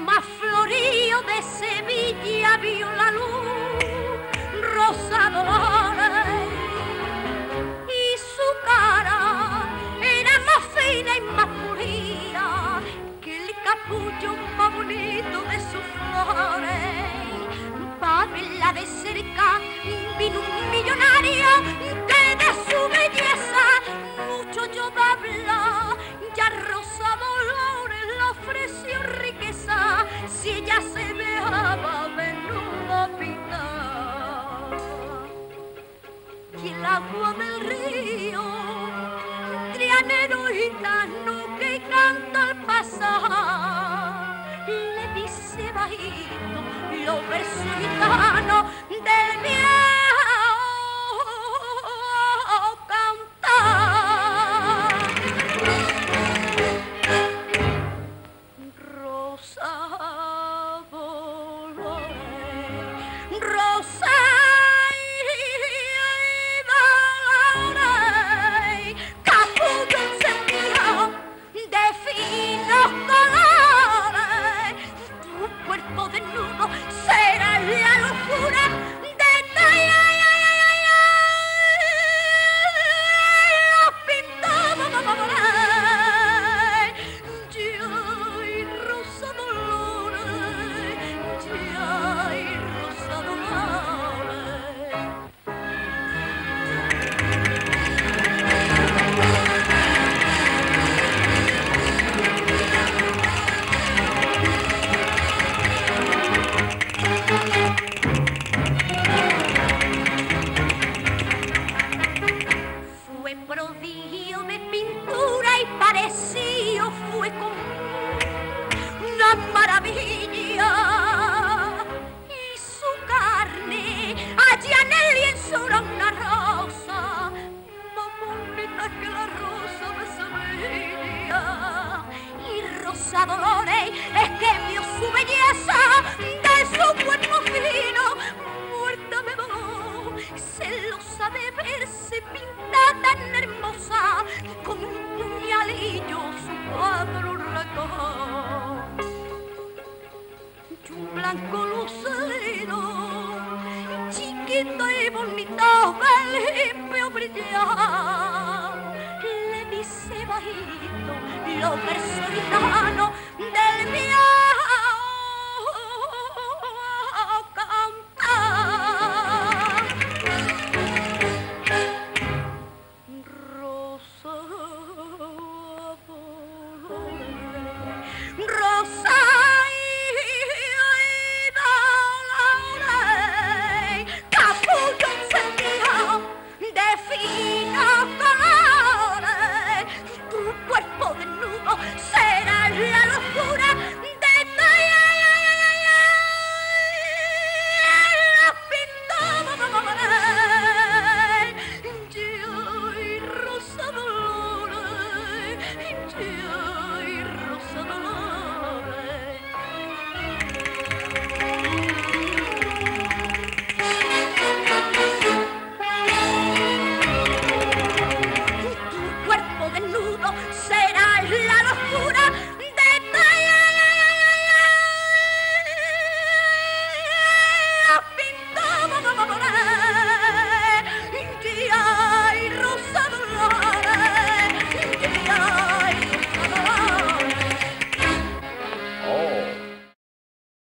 más florío de Sevilla vio la luz, Rosa Dolores, y su cara era más fina y más pura que el capullo más bonito de sus flores. Para verla de cerca vino un millonario si ella se dejaba desnuda pintar. Y el agua del río, trianero gitano que canta al pasar, le dice bajito los versos gitanos del viejo Es que vio su belleza de su cuerpo fino, muerta de dolor, celosa de verse pintada tan hermosa, con un puñalillo su cuadro recogió. Y un blanco lucero, chiquito y bonito, que limpio brillar, le dice bajito los versos gitanos del viejo